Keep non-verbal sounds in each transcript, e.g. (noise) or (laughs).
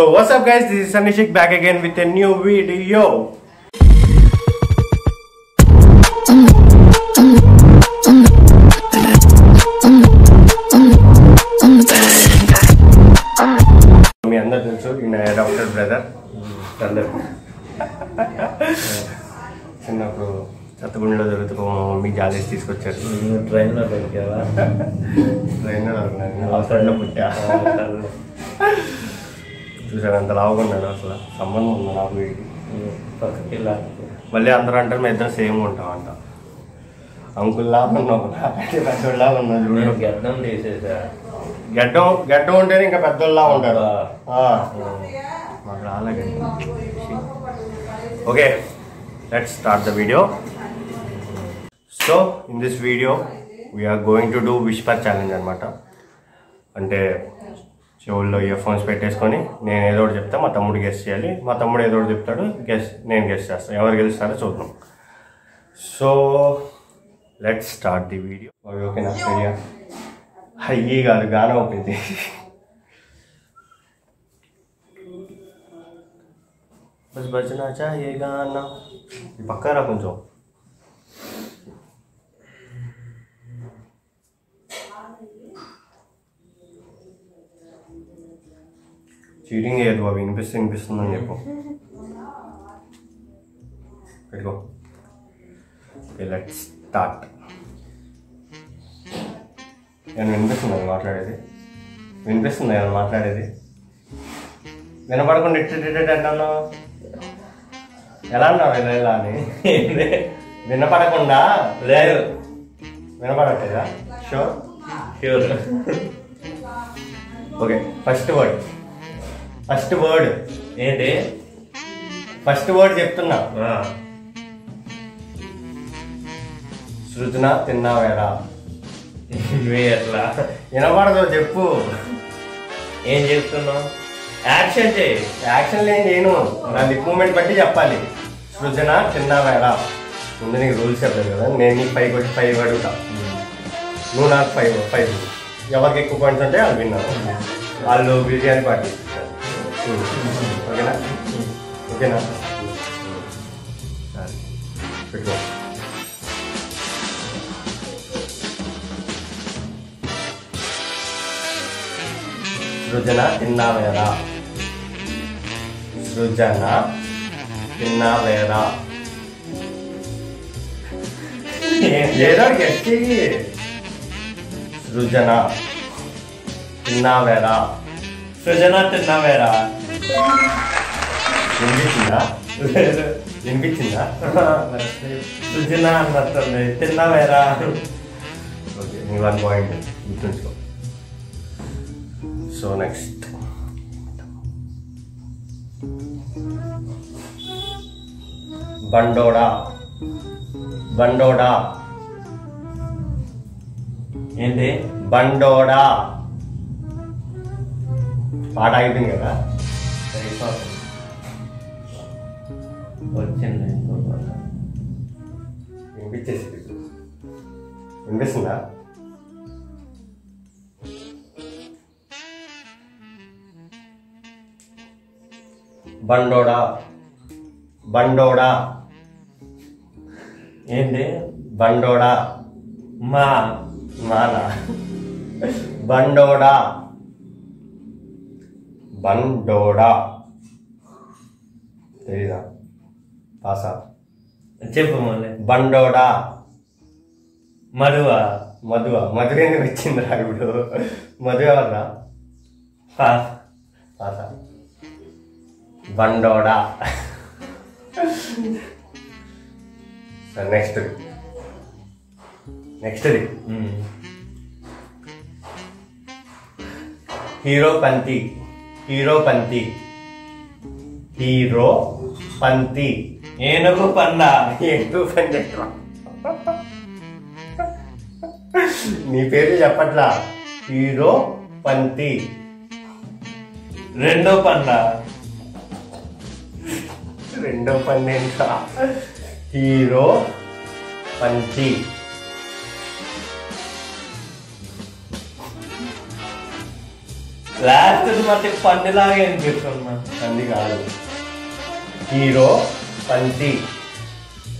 So what's up guys, this is Sanishik back again with a new video. మీ అందరు తెలుసు ఈయన doctor brother అందరు. (laughs) చిన్నప్పుడు చెత్తగుండలో జరుగుతూ మా జాలేసి తీసుకొచ్చారు. ట్రైన్లో దొరికావా? (laughs) ట్రైన్లో హాస్పిటల్లో పుట్టా? (laughs) చూసాడు అంత లావుకున్నాడు అసలు. సంబంధం ఉంది నాకు పక్కకి మళ్ళీ అందరూ అంటారు మేము ఇద్దరం సేమ్ ఉంటాం అంట. అంకుల్ లాగా ఉన్నావు పెద్దోళ్ళలా ఉన్నావు చూడు. నేను గడ్డం తీసేసా. గడ్డం గడ్డం ఉంటేనే ఇంకా పెద్దోళ్ళలా ఉంటారు ఆ. మాకు రాలే okay let's start the video so in this video we are going to do whisper challenge అనమాట అంటే చెవుల్లో ఇయర్ ఫోన్స్ పెట్టేసుకొని నేను ఏదో ఒకటి చెప్తా మా తమ్ముడు గెస్ట్ చేయాలి. మా తమ్ముడు ఏదో ఒకటి చెప్తాడు గెస్ట్ నేను గెస్ట్ చేస్తాను ఎవరు గెలుస్తారో చూద్దాం. So let's start the video ఓకేనా రెడీయా అయ్యి కాదు గానం ఒకటి బస్ బజనా చాయే గానా. ఈ పక్కరా కొంచెం. చీటింగ్ చేయదు బాబు వినిపిస్తే వినిపిస్తుందని చెప్పు. పెట్టుకో లెట్ స్టార్ట్ నేను వినిపిస్తుంది మాట్లాడేది? వినిపిస్తుంది నేను మాట్లాడేది? వినపడకుండా ఇట్టు ఇట్టు అంటాను ఎలా అన్నావు ఇలా ఇలా అని? వినపడకుండా? లేదు. వినపడట్లేదా? Sure sure okay first word first word. ఏంటి? ఫస్ట్ వర్డ్ చెప్తున్నా. సృజన తిన్నావేరా నువ్వే ఎట్లా? వినపడదు చెప్పు. ఏం చెప్తున్నావు? యాక్షన్ చేయి. యాక్షన్ లేని నేను నా లిప్ మూమెంట్ బట్టి చెప్పాలి. సృజన తిన్నావేరా ముందు నీకు రూల్స్ చెప్పలేదు కదా నేను నీకు ఫైవ్ కొట్టి ఫైవ్ అడుగుతా నువ్వు నాకు ఫైవ్ ఫైవ్ ఎవరికి ఎక్కువ పాయింట్స్ ఉంటే వాళ్ళు విన్నాను వాళ్ళు బిర్యానీ పార్టీ. ఓకేనా ఓకేనా సరే పెట్టుకో సృజన తిన్నావేరా సృజన తిన్నావేరా ఏదో గట్టి సృజన తిన్నావేరా సృజన తిన్నావేరా వినిపించిందా? వినిపించిందా? అన్నట్టుంది. తిన్నావేరా? ఓకే నీ వన్ పాయింట్ గుర్తుంచుకో. So next. బండోడా. బండోడా. ఏంటి? బండోడా. పాట అయిపోయింది కదా? వచ్చింది వినిపించేసి వినిపిస్తుందా బండోడా. బండోడా. ఏంటి? బండోడా. మా మానా. బండోడా. బండోడా. తెలీదా? పాసా? చెప్పు మళ్ళీ. బండోడా. మరువా మధువ. మధురేంద్ర వచ్చిందిరా ఇప్పుడు? మధు ఎవర్రా పాస్. బండోడా. సరే next. Next um. Hero పంతి. Hero పంతి hero పంతి ఏనుగు పందా పని చెప్పరా నీ పేరు చెప్పట్లా. హీరో పంతి రెండో పందా? రెండో ఏంటా హీరో పంచి లాస్ట్ మట్టి పందిలాగా అనిపిస్తున్నా అంది కాదు. హీరో పంతి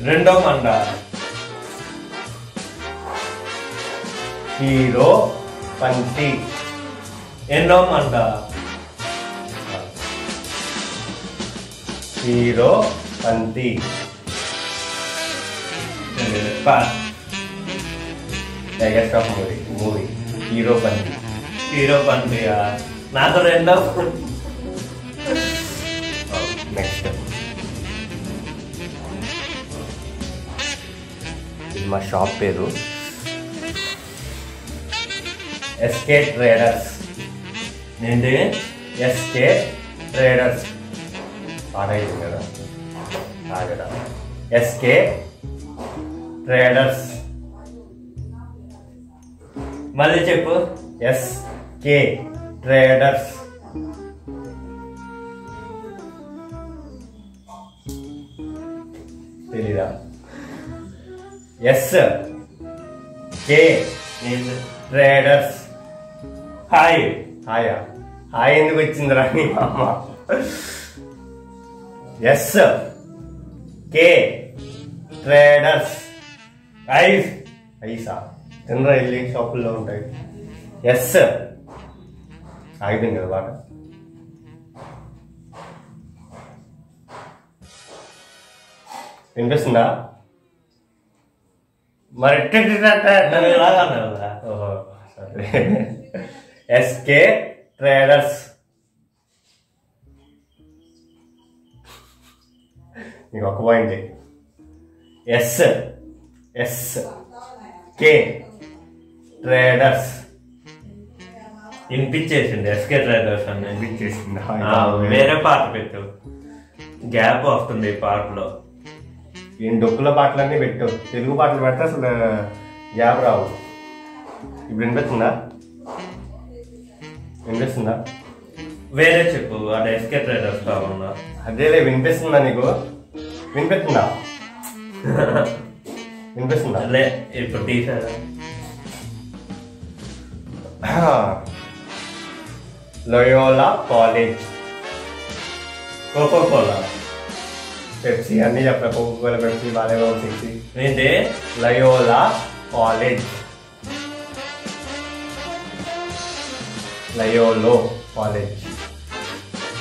రెండో మండ. హీరో పంతి ఎన్నో మండ. Hero Tiger Shroff movie. Movie. Heropanti hero పండుగ నాకు రెండో నెక్స్ట్ ఇది మా షాప్ పేరు. ఎస్కే ట్రేడర్స్ ఏంటి? ఎస్కే ట్రేడర్స్ అయింది కదా? ఆగదా ఎస్కే ట్రేడర్స్ మళ్ళీ చెప్పు. ఎస్కే ట్రేడర్స్ తెలీదా? ఎస్ కే ఏంటి ట్రేడర్స్ హాయ్ హాయా హాయ్ ఎందుకు వచ్చిందిరా నీ అమ్మ? ఎస్ కే ట్రేడర్స్ ఐస్ ఐసా తినరా వెళ్ళి షాపుల్లో ఉంటాయి? ఎస్ ఆగిపోయింది కదా బాగా వినిపిస్తుందా? మరి ఎస్కే ట్రేడర్స్. నీకు ఒక point S S K traders. వినిపించేసింది S K traders అని వినిపించేసిందా? వేరే పాట పెట్టు. గ్యాప్ వస్తుంది ఈ పాటలో. ఈయన డొక్కుల పాటలన్నీ పెట్టు. తెలుగు పాటలు పెడితే అసలు గ్యాప్ రావు. ఇప్పుడు వినిపిస్తుందా? వినిపిస్తుందా? వేరే చెప్పు వాడు ఎస్కే ట్రైడర్స్ కాకుండా. అదేలే వినిపిస్తుందా నీకు? వినిపిస్తుందా? వినిపిస్తుందా? లే ఇప్పుడు తీసారా Loyola college Coca Cola Pepsi అన్నీ చెప్పా కోకో కోలా పెప్సీ బాలేబాబు సిక్సీ ఏంటి లయోలా కాలేజ్ లయోలో కాలేజ్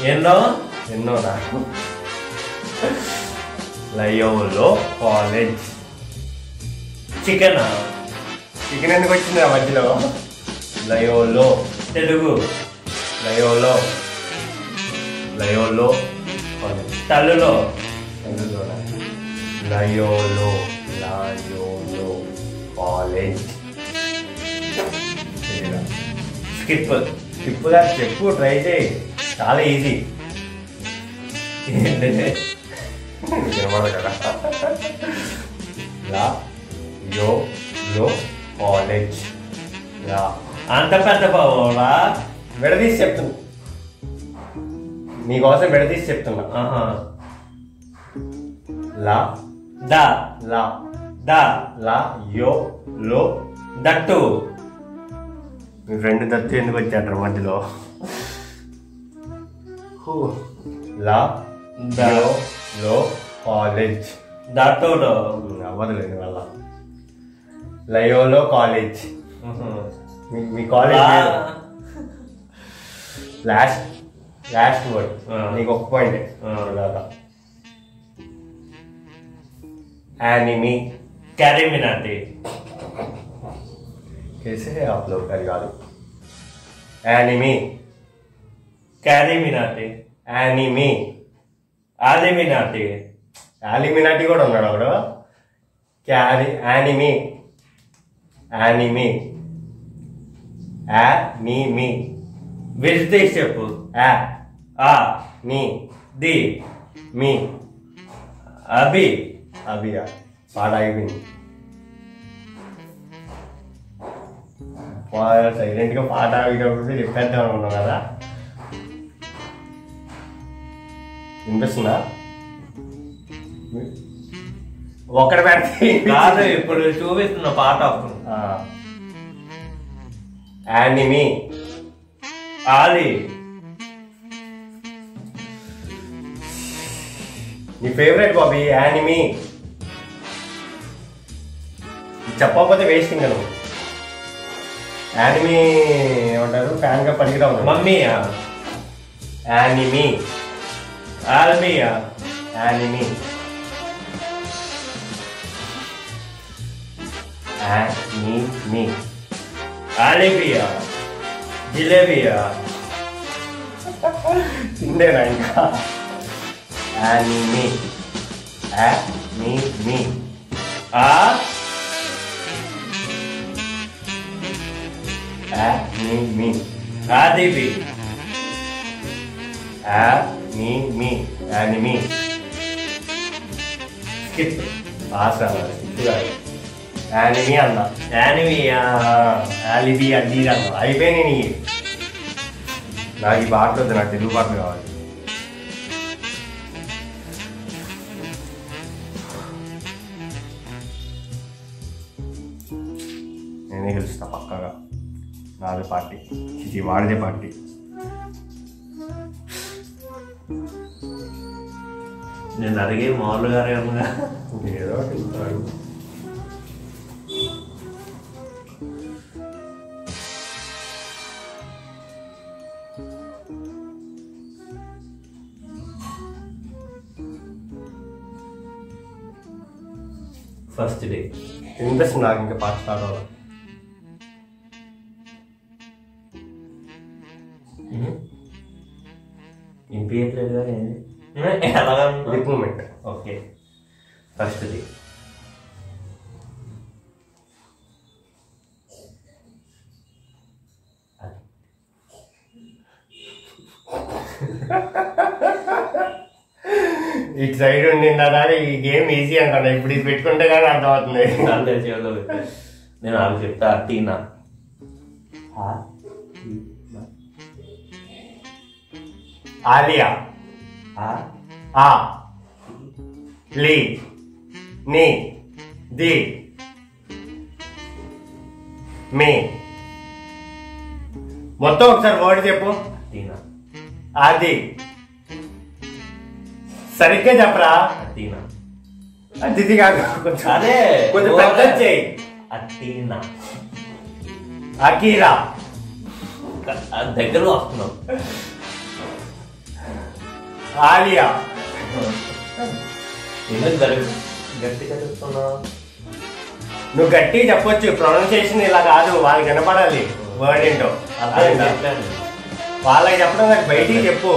ఎన్నో ఎన్నో నాకు లయోలో కాలేజ్ చికెన్ చికెన్ ఎందుకు వచ్చింది ఆ మధ్యలో? లయోలో తెలుగు. లయోలో లయోలో తల్లులో? లయోలో లయోలో కాలేజ్ తెలీదా? స్కిప్ చెప్పుదా చెప్పు ట్రై చేయి. చాలా ఈజీ కదా? లా యో లో కాలేజ్ లా అంత పెద్ద బావోడా విడదీసి చెప్తున్నా. నీకోసం విడదీసి చెప్తున్నా. ఆహా. లా. దా. లా. దా. లా యో లో. దట్టు. మీ ఫ్రెండ్ దత్తు ఎందుకు వచ్చాడు మధ్యలో. లా దా. లో కాలేజ్. దట్టులో అవ్వదులేదు వల్ల లయోలో కాలేజ్. మీ కాలేజ్. లాస్ట్ లాస్ట్ వర్డ్ ఆ. నీకు ఒక పాయింట్ ఆ. యానిమీ క్యారీ మినాటి कैसे है आप लोग అది కాదు యానిమీ క్యారీ మినాటి యానిమీ ఆది మినాటి యాలిమినాటి కూడా ఉన్నాడు ఒకడు క్యారి యానిమీ యానిమీ యానిమీ విడతీసి చెప్పు యా ఆ నీ ది మీ అభి అభియా పాట అయిపోయింది సైలెంట్గా పాట ఆగినప్పుడు చెప్పేద్దాం అనుకున్నాం కదా? వినిపిస్తుందా? ఒక్కడ పెడితే కాదు ఇప్పుడు చూపిస్తున్న పాట యానిమీ ఆలి నీ ఫేవరెట్ బాబీ యానిమీ చెప్పకపోతే వేస్ట్ ఇంకా నువ్వు. యానిమీ ఏమంటారు? ఫ్యాన్గా పనికిరావు మమ్మీయా? యానిమీ ఆల్మియా యానిమీ యానిమీ ఆలిబియా జిలేబియా? తిండేనా ఇంకా యానిమీ యానిమీ ఆ యానిమీ ఆదిబి యానిమీ యానిమీ స్కిప్ ఆశ యానిమీ అన్న యానిమియా యాలిబీ అడ్డీ అన్న అయిపోయినాయి నీ నాకు ఈ పాటలు వద్దు నాకు తెలుగు పాటలు కావాలి. నేనే గెలుస్తా పక్కగా. నాది పార్టీ. ఇది వాడిదే పార్టీ. నేను అడిగే మామూలుగా ఏమన్నా ఏదో ఒకటి ఇస్తాడు. ఫస్ట్ డే ఇంట్రెస్ట్ నాకు ఇంకా పాట స్టార్ట్ ఇప్పుడు ఇది పెట్టుకుంటే కానీ అర్థమవుతుంది. అంటే చెవులో. నేను ఆమె చెప్తా టీనా ఆలియా. ఆ? ఆ. లీ. నీ. ది. మీ. మొత్తం ఒకసారి వర్డ్ చెప్పు. టీనా అది. సరిగ్గా చెప్పరా? అటీనా అది కాదు కొంచెం అదే. కొంచెం పెద్ద చేయి అకీరా దగ్గర వస్తున్నాం ఆలియా. ఎందుకు గరి గట్టిగా చెప్తున్నావు నువ్వు గట్టిగా చెప్పొచ్చు ప్రొనౌన్సియేషన్ ఇలా కాదు వాళ్ళకి వినపడాలి వర్డ్ ఏంటో. వాళ్ళకి చెప్పడం నాకు బయటికి చెప్పు.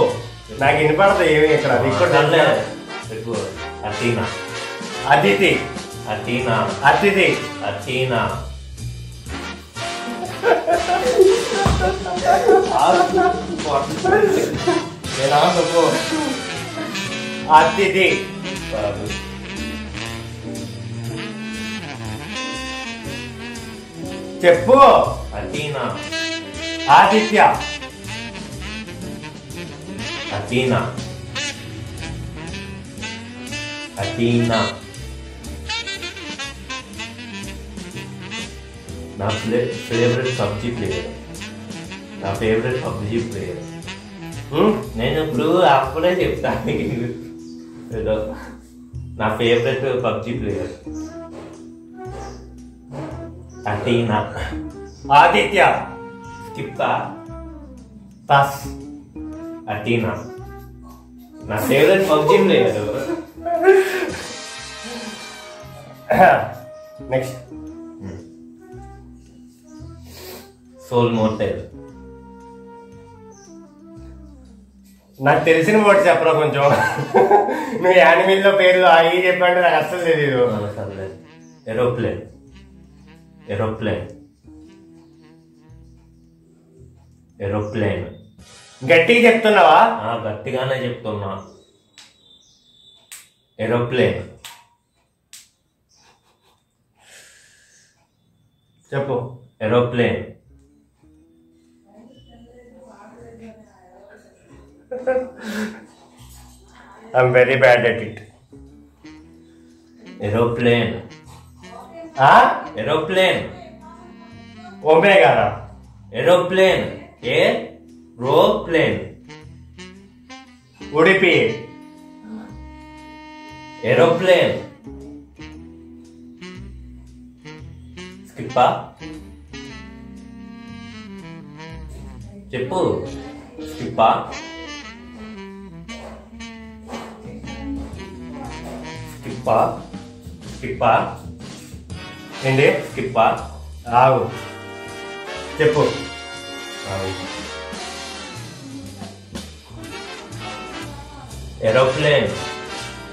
నాకు వినపడదు ఏమి ఇక్కడ. ఇక్కడ సర్లే. అతిథి. అటీనా అతిథి. చెప్పు అతిథి. చెప్పు. అటీనా ఆదిత్య. అటీనా అటీనా నా ప్లే ఫేవరెట్ పబ్జీ ప్లేయర్ నా ఫేవరెట్ పబ్జీ ప్లేయర్ నేను ఇప్పుడు అప్పుడే చెప్తాను ఏదో. నా favourite PUBG player Athena. Aditya. స్కిప్పా. Pass Athena. నా favourite PUBG player next soul mortal నాకు తెలిసిన వర్డ్ చెప్పరా కొంచెం. నువ్వు యానిమల్లో పేరు అవి చెప్పంటే నాకు అస్సలు తెలియదు సర్లే. ఏరోప్లేన్. ఏరోప్లేన్. ఏరోప్లేన్. గట్టిగా చెప్తున్నావా? గట్టిగానే చెప్తున్నా. ఏరోప్లేన్. చెప్పు. Aeroplane. I'm very bad at it aeroplane aeroplane omega aeroplane aeroplane Udupi aeroplane స్కిప్పా చెప్పు స్కిప్పా స్కిప్పా ఏంటి? స్కిప్పా. ఆగు. చెప్పు. ఏరోప్లేన్.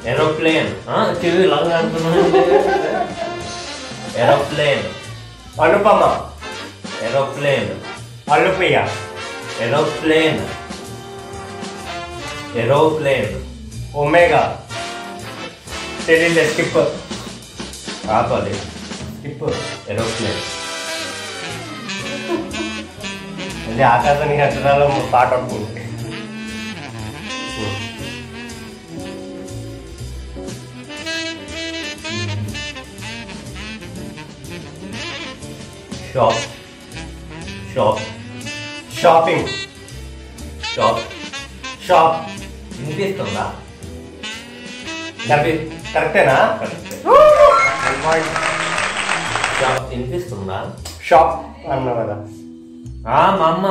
ఏరోప్లేన్. చెవి లాగా ఏరోప్లేన్. అనుపమ. ఏరోప్లేన్. అల్లుప్రియ ఏరోప్లేన్. ఏరోప్లేన్. ఒమేగా. తెలియలే స్కిప్ ఆపాలి స్కిప్ ఏరోప్లేన్ అంటే ఆకాశానికి అంచనాలో పాట ఉంటుంది shop shop shopping shop shop వినిపిస్తుందా కరెక్ట్ కరెక్టేనా? వినిపిస్తుందా షాప్ అన్నావు కదా మా అమ్మ.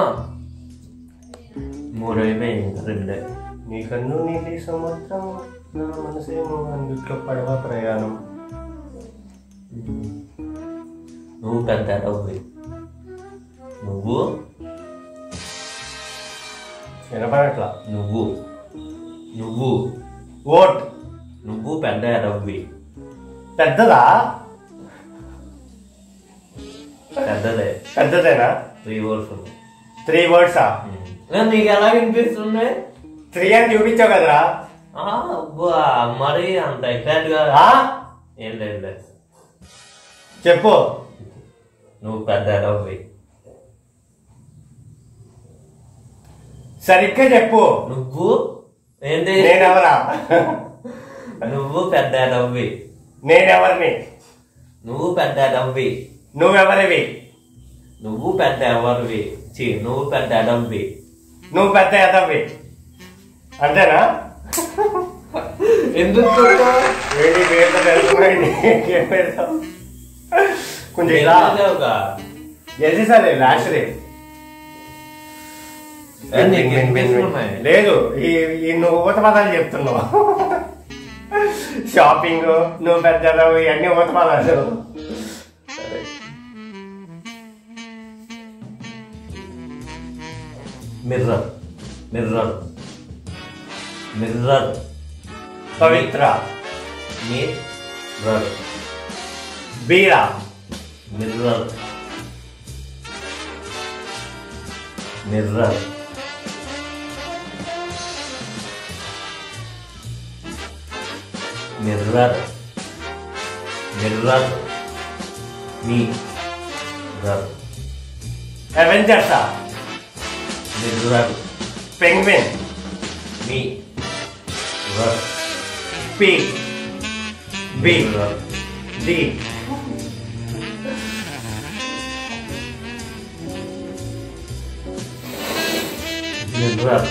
మూడు అయిపోయింది రెండే. నీ కన్ను నీటి సముద్రం నా మనసేమో అందుట్లో పడవ ప్రయాణం. నువ్వు పెద్ద అడవి నువ్వు? వినపడట్లా? నువ్వు. నువ్వు. ఓట్. నువ్వు పెద్ద అడవి పెద్దదా? పెద్దదే. పెద్దదేనా? త్రీ వర్డ్స్ త్రీ వర్డ్సా నీకు ఎలా వినిపిస్తుంది? త్రీ అని చూపించావు కదరా? ఆ, అబ్బా మరి అంత ఎగ్జాక్ట్గా ఆ? ఏం లేదు చెప్పు. నువ్వు పెద్ద అడవి సరిగ్గా చెప్పు. నువ్వు? ఏంటి? నేనెవరా? నువ్వు పెద్ద అడవి. నేనెవరిని? నువ్వు పెద్ద అడవి. నువ్వెవరివి? నువ్వు పెద్ద ఎవరివి? చి నువ్వు పెద్ద అడవి. నువ్వు పెద్ద ఎదవి అంతేనా? ఎందుకు వేడి వేడితో? కొంచెం ఇలా. Last day. లేదు ఈ ఈ నువ్వు ఊత పదాలు చెప్తున్నావు. షాపింగ్ నువ్వు పెద్ద ఎదవి, ఇవన్నీ ఊత పదాలు mirror mirror mirror Pavitra mirror బీరా mirror mirror mirror mirror mirror అవెంజర్సా mirror penguin mirror P B mirror D mirror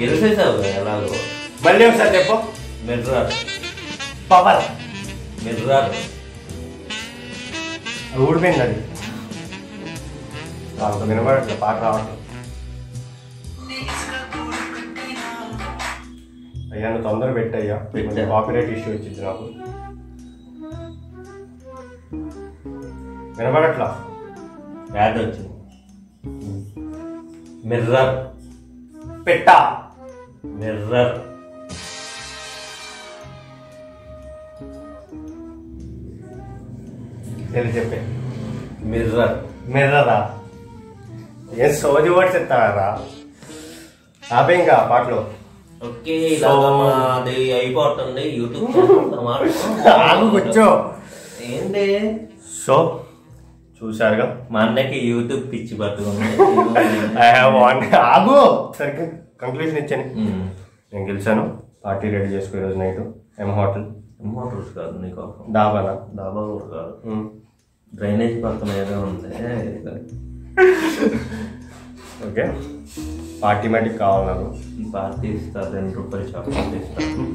గెలిచేసావు ఎలాగో? మళ్ళీ ఒకసారి చెప్పు. మిర్రర్. పవర్. మిర్రర్. ఊడిపోయింది అది. నాకు వినపడట్లేదు పాట రావట్లేదు అయ్యా నువ్వు తొందర పెట్టయ్యా. పెట్టా. కాపీరైట్ ఇష్యూ వచ్చింది నాకు. వినపడట్లా యాడ్ వచ్చింది. మిర్రర్. పెట్ట. మిర్రర్. తెలిసి చెప్పే? మిర్రర్. మిర్రరా? ఏం సోది వర్డ్స్ ఇస్తారా ఆపే ఇంకా పాటలు. ఓకే ఇలాగా మాది అయిపోతుంది యూట్యూబ్ (laughs) ఆగు కూర్చో. ఏంటి సో చూశారుగా? మా అన్నకి యూట్యూబ్ పిచ్చి పట్టుకుంది. ఐ హ్యావ్ వాన్ ఆగు సరిగ్గా కంక్లూజన్ ఇచ్చాను. నేను గెలిచాను. పార్టీ రెడీ చేసుకో ఈరోజు నైట్. ఎం హోటల్ మోటార్స్ కాదు నీకోసం డాబానా? డాబా కూడా కాదు. డ్రైనేజ్ పక్కన ఏదో ఉంది. ఓకే. పార్టీ మటుకు కావాలి నాకు పార్టీ ఇస్తారు రెండు రూపాయలు చాక్లెట్ ఇస్తారు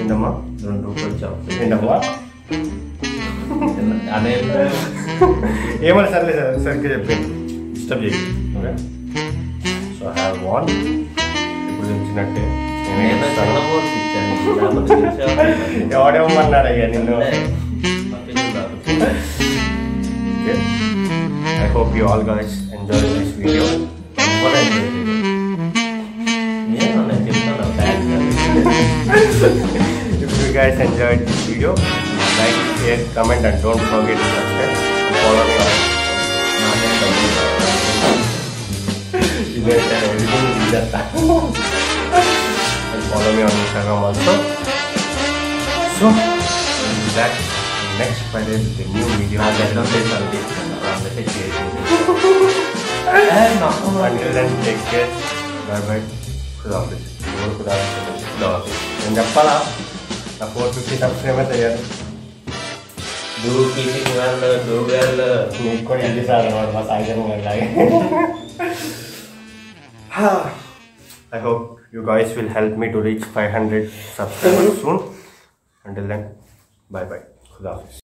ఏంటమ్మా? రెండు రూపాయలు చాక్లెట్ ఏంటమ్మా? అదే ఏమన్నా సర్లే సార్ సరిగ్గా చెప్పండి డిస్టర్బ్ చేయి okay. సో హ్యావ్ వాన్ ఇప్పుడు తెలిసినట్టే నేను నేను చిన్న బోర్స్ ఇచ్చాను లేకపోతే ఇచ్చేవాడిని. ఎవడేమన్నాడు అయ్యా నిన్ను అంటే మా పిల్లలు తాగుతారు. Okay I hope you all guys enjoy this video నేను నేను చెప్తాను fact If you guys enjoyed this video, like, share, comment and don't forget to subscribe. Follow me juga cewek itu tidak tahu kalau memang misalkan masuk so we'll back next Friday with the new video. Nah, that's not say Sunday around the and until then take care. Bye bye खुदा हाफिज और खुदा हाफिज खुदा हाफिज and Appala ना 450 subscriber तैयार दूर किसी कुआल दूर Ini नीको इंतजार और बस mas कर लागे (laughs) (sighs) I hope you guys will help me to reach 500 subscribers soon. Until then, bye bye. Khuda.